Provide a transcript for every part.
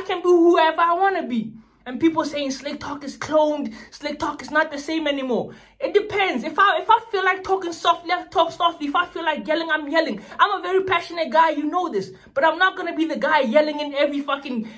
I can be whoever I want to be. And people saying Slik Talk is cloned, Slik Talk is not the same anymore. It depends. If I if I feel like talking softly, I talk softly. If I feel like yelling, I'm yelling. I'm a very passionate guy, you know this. But I'm not gonna be the guy yelling in every fucking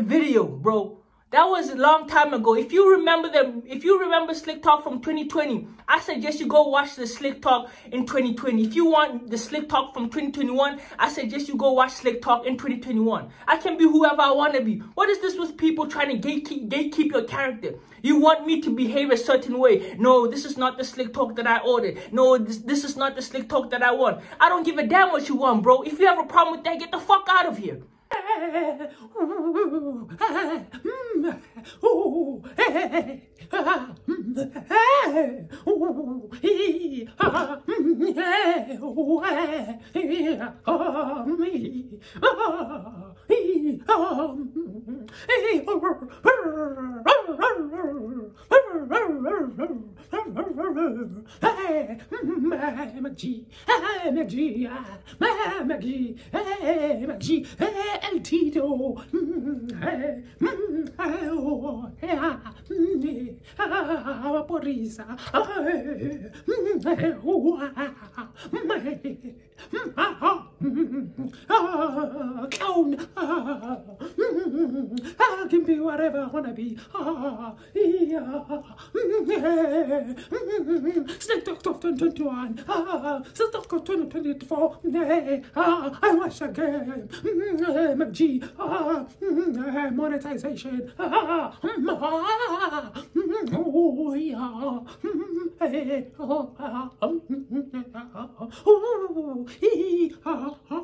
video, bro. That was a long time ago. If you remember them, if you remember Slik Talk from 2020, I suggest you go watch the Slik Talk in 2020. If you want the Slik Talk from 2021, I suggest you go watch Slik Talk in 2021. I can be whoever I want to be. What is this with people trying to gatekeep, gatekeep your character? You want me to behave a certain way. No, this is not the Slik Talk that I ordered. No, this, this is not the Slik Talk that I want. I don't give a damn what you want, bro. If you have a problem with that, get the fuck out of here. Mac G, McG, Mac G, McG, El Tito, Clown, I can be. Whatever I wanna be. Mm-hmm. Snake Talk 2021, Snake Talk 2024, I watch a game, mm-hmm. Mac G, mm-hmm. monetization, oh yeah, oh yeah.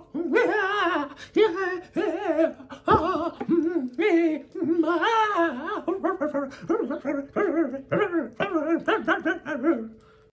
my